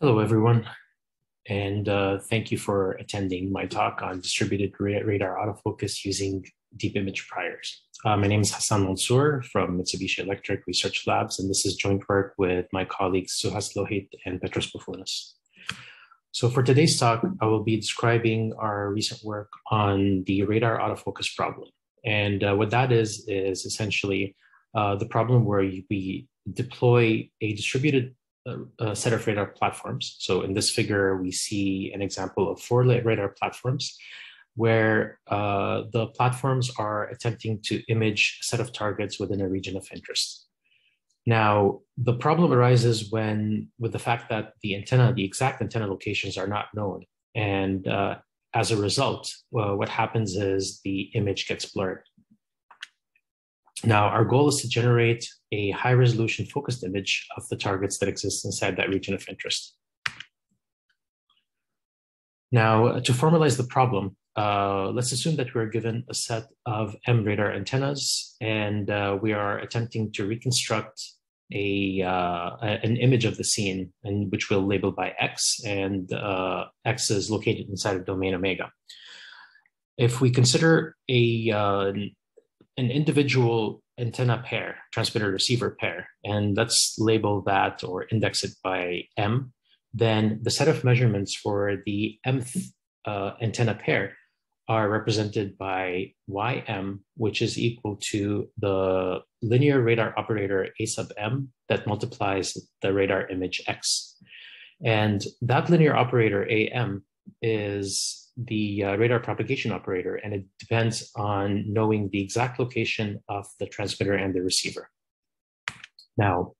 Hello, everyone, and uh, thank you for attending my talk on distributed radar autofocus using deep image priors. Uh, my name is Hassan Mansour from Mitsubishi Electric Research Labs, and this is joint work with my colleagues Suhas Lohit and Petros Boufounos. So for today's talk, I will be describing our recent work on the radar autofocus problem. And uh, what that is, is essentially uh, the problem where we deploy a distributed a set of radar platforms. So in this figure, we see an example of four radar platforms where uh, the platforms are attempting to image a set of targets within a region of interest. Now, the problem arises when, with the fact that the antenna, the exact antenna locations are not known. And uh, as a result, well, what happens is the image gets blurred. Now, our goal is to generate a high resolution focused image of the targets that exist inside that region of interest. Now, to formalize the problem, uh, let's assume that we're given a set of M radar antennas and uh, we are attempting to reconstruct a, uh, an image of the scene and which we'll label by X and uh, X is located inside of domain omega. If we consider a, uh, an individual antenna pair, transmitter receiver pair, and let's label that or index it by M, then the set of measurements for the mth uh, antenna pair are represented by ym, which is equal to the linear radar operator a sub m that multiplies the radar image x. And that linear operator am is the uh, radar propagation operator, and it depends on knowing the exact location of the transmitter and the receiver. Now,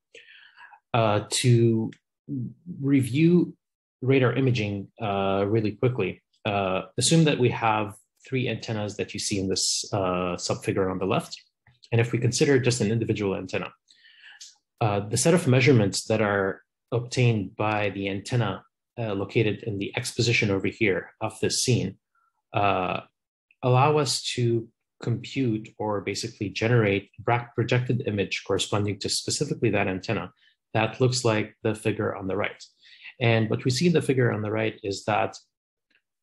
uh, to review radar imaging uh, really quickly, uh, assume that we have three antennas that you see in this uh, subfigure on the left. And if we consider just an individual antenna, uh, the set of measurements that are obtained by the antenna uh, located in the exposition over here of this scene uh, allow us to compute or basically generate projected image corresponding to specifically that antenna that looks like the figure on the right. And what we see in the figure on the right is that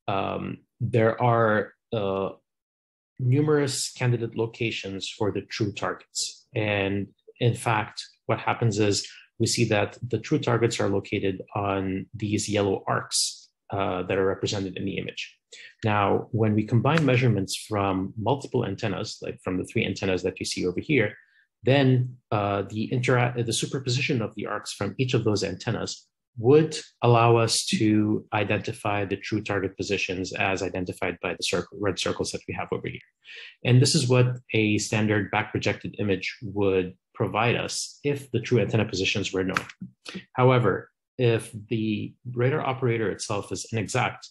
um, there are uh, numerous candidate locations for the true targets. And in fact, what happens is we see that the true targets are located on these yellow arcs uh, that are represented in the image. Now, when we combine measurements from multiple antennas, like from the three antennas that you see over here, then uh, the, the superposition of the arcs from each of those antennas would allow us to identify the true target positions as identified by the circle, red circles that we have over here. And this is what a standard back projected image would provide us if the true antenna positions were known. However, if the radar operator itself is inexact,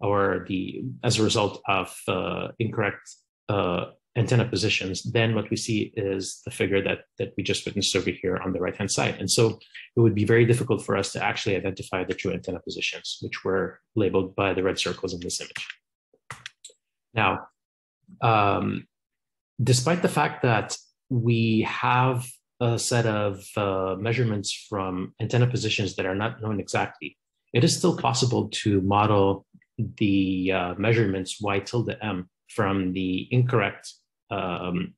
or the as a result of uh, incorrect uh, antenna positions, then what we see is the figure that that we just witnessed over here on the right hand side. And so it would be very difficult for us to actually identify the true antenna positions, which were labeled by the red circles in this image. Now, um, despite the fact that we have a set of uh, measurements from antenna positions that are not known exactly, it is still possible to model the uh, measurements y tilde m from the incorrect, um,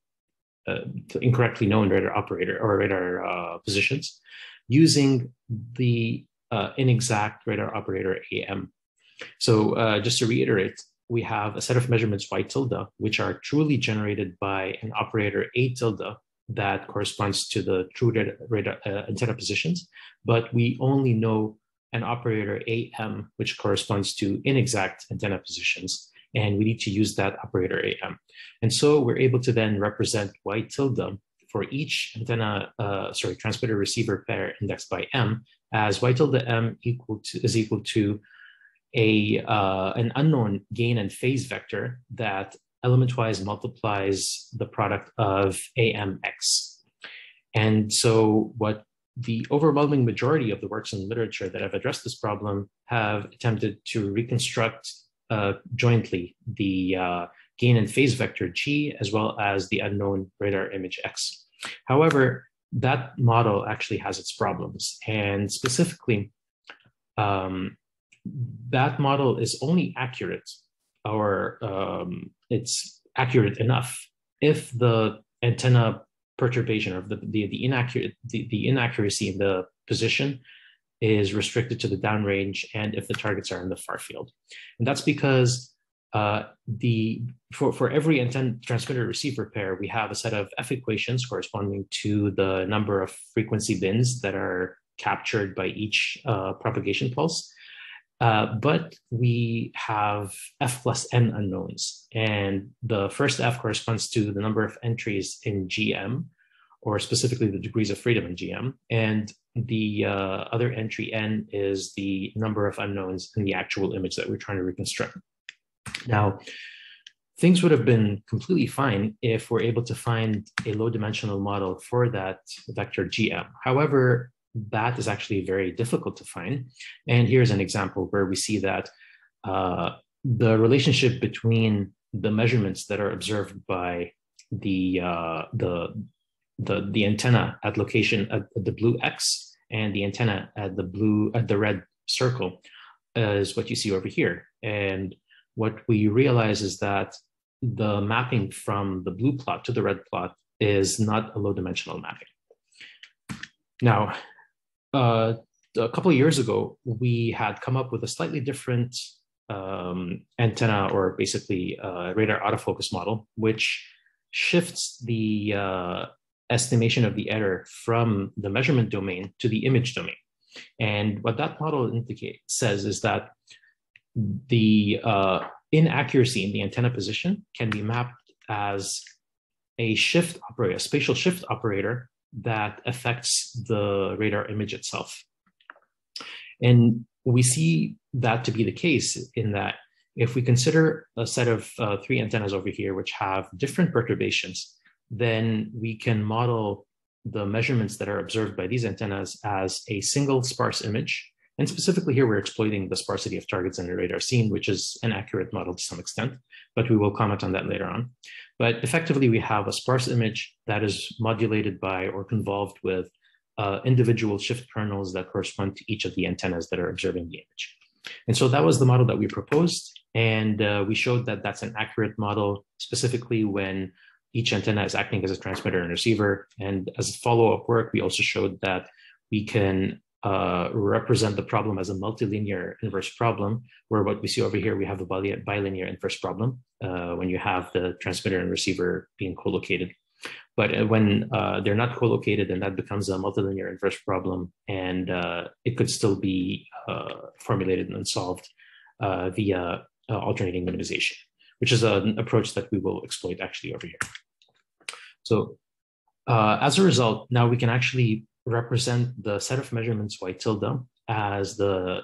uh, incorrectly known radar operator or radar uh, positions using the uh, inexact radar operator am. So uh, just to reiterate, we have a set of measurements y tilde, which are truly generated by an operator a tilde that corresponds to the true radar, uh, antenna positions, but we only know an operator am, which corresponds to inexact antenna positions, and we need to use that operator am. And so we're able to then represent y tilde for each antenna, uh, sorry, transmitter receiver pair indexed by m as y tilde m equal to is equal to a, uh, an unknown gain and phase vector that element-wise multiplies the product of AMX. And so what the overwhelming majority of the works in literature that have addressed this problem have attempted to reconstruct uh, jointly the uh, gain and phase vector G as well as the unknown radar image X. However, that model actually has its problems. And specifically, um, that model is only accurate or um, it's accurate enough if the antenna perturbation or the, the, the, inaccurate, the, the inaccuracy in the position is restricted to the downrange and if the targets are in the far field. And that's because uh, the for, for every antenna transmitter receiver pair, we have a set of F equations corresponding to the number of frequency bins that are captured by each uh, propagation pulse. Uh, but we have F plus N unknowns. And the first F corresponds to the number of entries in GM, or specifically the degrees of freedom in GM. And the uh, other entry N is the number of unknowns in the actual image that we're trying to reconstruct. Now, things would have been completely fine if we're able to find a low dimensional model for that vector GM. However, that is actually very difficult to find. And here's an example where we see that uh, the relationship between the measurements that are observed by the, uh, the, the, the antenna at location at the blue X and the antenna at the blue, at the red circle is what you see over here. And what we realize is that the mapping from the blue plot to the red plot is not a low dimensional mapping. Now, uh, a couple of years ago, we had come up with a slightly different um, antenna or basically uh, radar autofocus model, which shifts the uh, estimation of the error from the measurement domain to the image domain. And what that model indicates says is that the uh, inaccuracy in the antenna position can be mapped as a shift operator, a spatial shift operator that affects the radar image itself. And we see that to be the case in that if we consider a set of uh, three antennas over here, which have different perturbations, then we can model the measurements that are observed by these antennas as a single sparse image. And specifically here, we're exploiting the sparsity of targets in the radar scene, which is an accurate model to some extent, but we will comment on that later on. But effectively, we have a sparse image that is modulated by or convolved with uh, individual shift kernels that correspond to each of the antennas that are observing the image. And so that was the model that we proposed. And uh, we showed that that's an accurate model, specifically when each antenna is acting as a transmitter and receiver. And as follow-up work, we also showed that we can uh, represent the problem as a multilinear inverse problem, where what we see over here, we have a bilinear inverse problem uh, when you have the transmitter and receiver being co-located. But uh, when uh, they're not co-located, then that becomes a multilinear inverse problem, and uh, it could still be formulated and solved via alternating minimization, which is an approach that we will exploit actually over here. So as a result, now we can actually represent the set of measurements y tilde as the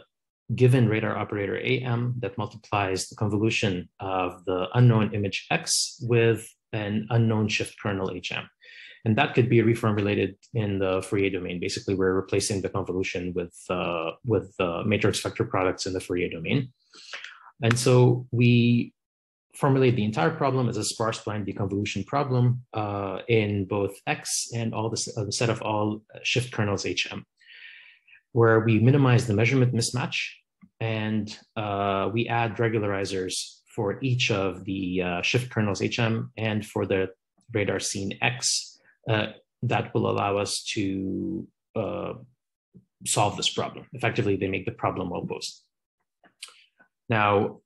given radar operator AM that multiplies the convolution of the unknown image X with an unknown shift kernel HM. And that could be reformulated in the Fourier domain. Basically, we're replacing the convolution with, uh, with uh, matrix vector products in the Fourier domain. And so we formulate the entire problem as a sparse blind deconvolution problem uh, in both X and all the, uh, the, set of all shift kernels HM, where we minimize the measurement mismatch and uh, we add regularizers for each of the uh, shift kernels HM and for the radar scene X uh, that will allow us to uh, solve this problem. Effectively, they make the problem well posed. Now,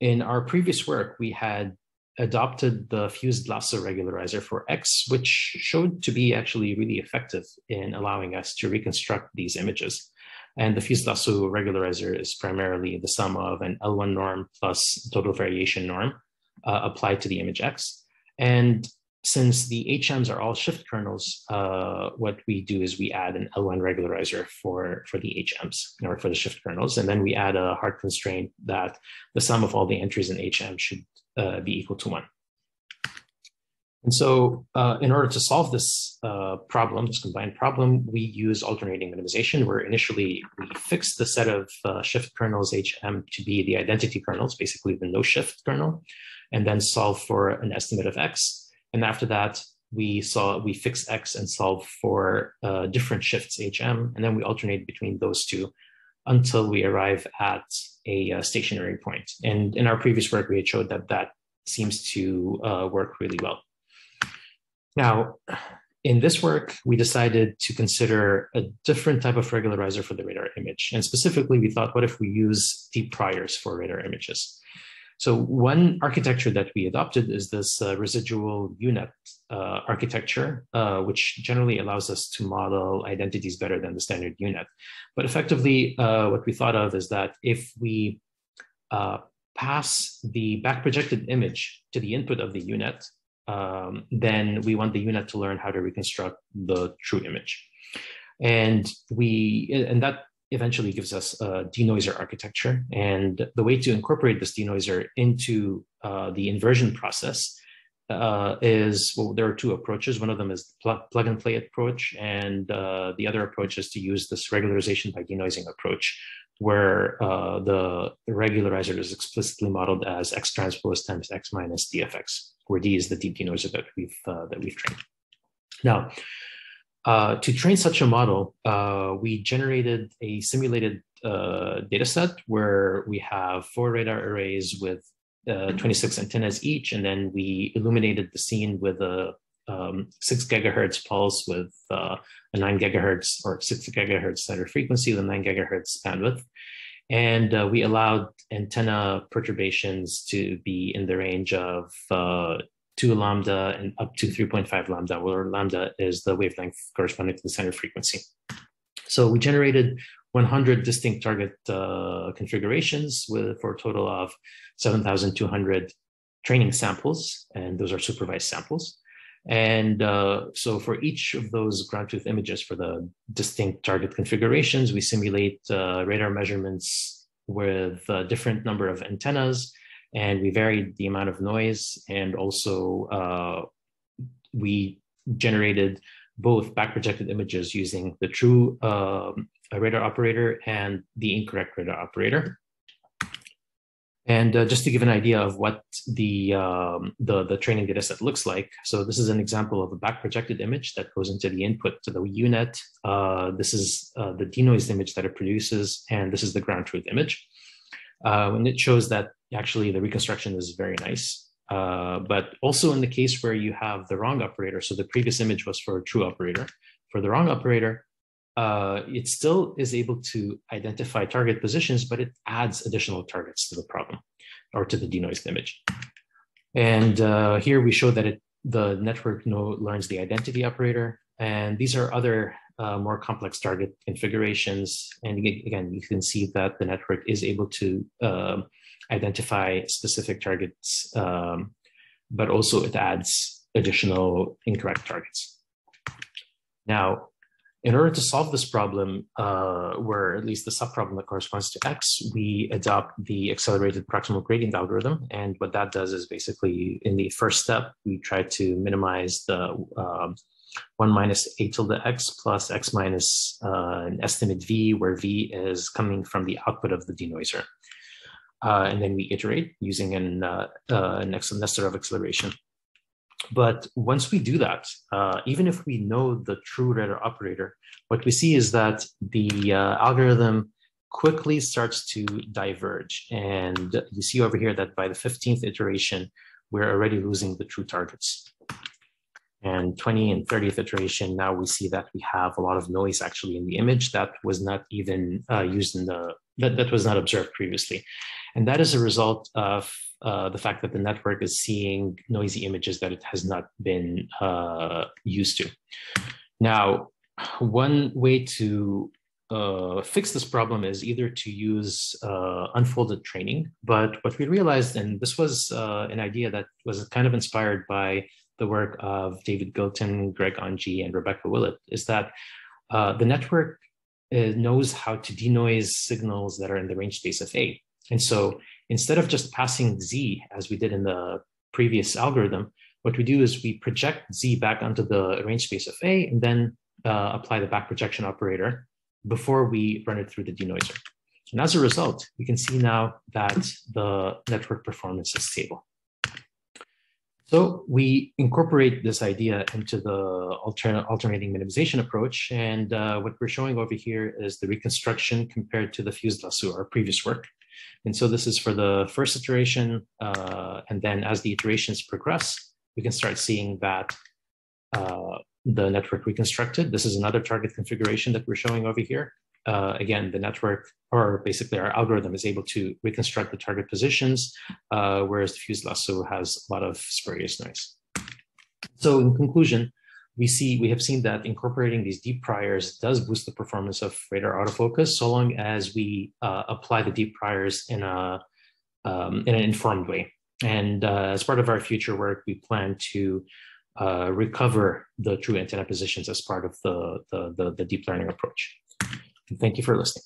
in our previous work, we had adopted the fused lasso regularizer for X, which showed to be actually really effective in allowing us to reconstruct these images. And the fused lasso regularizer is primarily the sum of an L1 norm plus total variation norm uh, applied to the image X. And since the HMs are all shift kernels, uh, what we do is we add an L1 regularizer for, for the HMs or for the shift kernels. And then we add a hard constraint that the sum of all the entries in HM should uh, be equal to one. And so uh, in order to solve this uh, problem, this combined problem, we use alternating minimization where initially we fix the set of uh, shift kernels HM to be the identity kernels, basically the no shift kernel, and then solve for an estimate of X. And after that, we saw we fix X and solve for uh, different shifts HM, and then we alternate between those two until we arrive at a, a stationary point. And in our previous work, we had showed that that seems to uh, work really well. Now, in this work, we decided to consider a different type of regularizer for the radar image. And specifically, we thought, what if we use deep priors for radar images? So one architecture that we adopted is this uh, residual U-Net uh, architecture, uh, which generally allows us to model identities better than the standard U-Net. But effectively, uh, what we thought of is that if we uh, pass the back projected image to the input of the U-Net, um, then we want the U-Net to learn how to reconstruct the true image. And we, and that eventually gives us a denoiser architecture. And the way to incorporate this denoiser into uh, the inversion process uh, is, well, there are two approaches. One of them is the pl plug and play approach. And uh, the other approach is to use this regularization by denoising approach, where uh, the, regularizer is explicitly modeled as X transpose times X minus DFX, where D is the deep denoiser that we've, uh, that we've trained. Now, uh, to train such a model, uh, we generated a simulated uh, data set where we have four radar arrays with uh, 26 antennas each, and then we illuminated the scene with a um, six gigahertz pulse with uh, a nine gigahertz or six gigahertz center frequency with a nine gigahertz bandwidth. And uh, we allowed antenna perturbations to be in the range of 2 lambda and up to 3.5 lambda, where lambda is the wavelength corresponding to the center frequency. So we generated 100 distinct target uh, configurations with, for a total of 7,200 training samples, and those are supervised samples. And uh, so for each of those ground truth images for the distinct target configurations, we simulate uh, radar measurements with a different number of antennas and we varied the amount of noise and also uh, we generated both back projected images using the true um, radar operator and the incorrect radar operator. And uh, just to give an idea of what the, um, the, the training data set looks like. So this is an example of a back projected image that goes into the input to the U-Net. Uh, this is uh, the denoised image that it produces, and this is the ground truth image. Uh, and it shows that actually the reconstruction is very nice. Uh, but also in the case where you have the wrong operator, so the previous image was for a true operator, for the wrong operator, uh, it still is able to identify target positions, but it adds additional targets to the problem or to the denoised image. And uh, here we show that it, the network know, learns the identity operator. And these are other uh, more complex target configurations. And again, you can see that the network is able to um, identify specific targets, um, but also it adds additional incorrect targets. Now, in order to solve this problem, uh, where at least the subproblem that corresponds to X, we adopt the accelerated proximal gradient algorithm. And what that does is basically in the first step, we try to minimize the um, 1 minus a tilde x plus x minus uh, an estimate v, where v is coming from the output of the denoiser. Uh, and then we iterate using an, uh, uh an Nesterov acceleration. But once we do that, uh, even if we know the true radar operator, what we see is that the uh, algorithm quickly starts to diverge. And you see over here that by the 15th iteration, we're already losing the true targets and 20 and 30th iteration, now we see that we have a lot of noise actually in the image that was not even uh, used in the, that, that was not observed previously. And that is a result of uh, the fact that the network is seeing noisy images that it has not been uh, used to. Now, one way to uh, fix this problem is either to use uh, unfolded training, but what we realized, and this was uh, an idea that was kind of inspired by the work of David Gilton, Greg Ongie, and Rebecca Willett is that uh, the network uh, knows how to denoise signals that are in the range space of A. And so instead of just passing Z as we did in the previous algorithm, what we do is we project Z back onto the range space of A and then uh, apply the back projection operator before we run it through the denoiser. And as a result, we can see now that the network performance is stable. So we incorporate this idea into the altern alternating minimization approach. And uh, what we're showing over here is the reconstruction compared to the fused lasso, our previous work. And so this is for the first iteration. Uh, and then as the iterations progress, we can start seeing that uh, the network reconstructed. This is another target configuration that we're showing over here. Uh, again, the network, or basically our algorithm is able to reconstruct the target positions, uh, whereas the fused lasso has a lot of spurious noise. So in conclusion, we see we have seen that incorporating these deep priors does boost the performance of radar autofocus so long as we uh, apply the deep priors in a um, in an informed way. And uh, as part of our future work, we plan to uh, recover the true antenna positions as part of the, the, the, the deep learning approach. Thank you for listening.